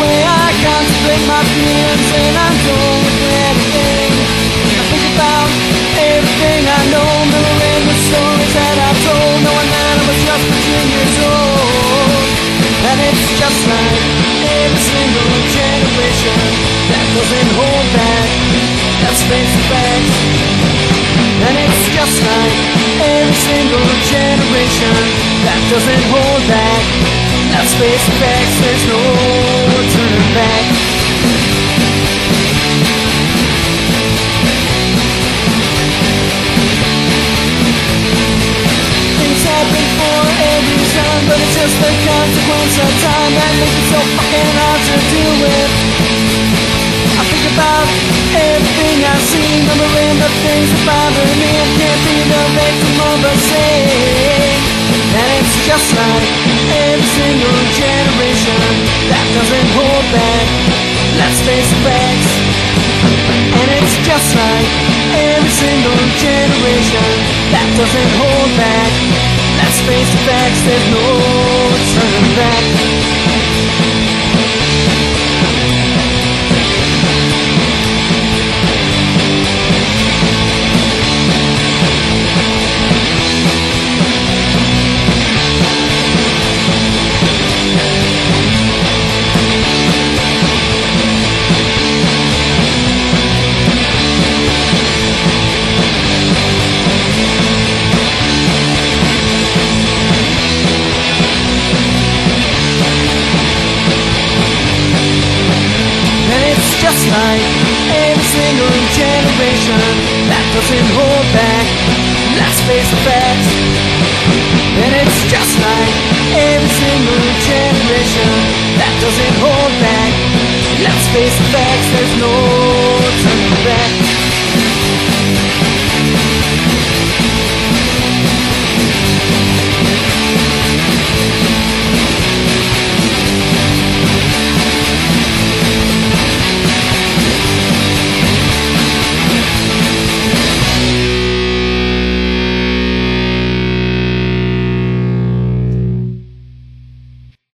way I contemplate my feelings and I don't regret anything. I think about everything I know, remembering the stories that I told, knowing that I was just 15 years old. And it's just like every single generation that doesn't hold back. Let's face the facts. And it's just like every single generation that doesn't hold back. Let's face the facts, there's no turning back. Things happen for a reason, but it's just the consequence of time that makes it so fucking hard to deal with. I think about everything I've seen, remembering the things that bother me, and can't be the victim of the same. And it's just like every Let's face the facts. And it's just like every single generation that doesn't hold back. Let's face the facts, there's no turning back. Just like every single generation that doesn't hold back. Let's face the facts. And it's just like every single generation that doesn't hold back. Let's face the facts, there's no turning back.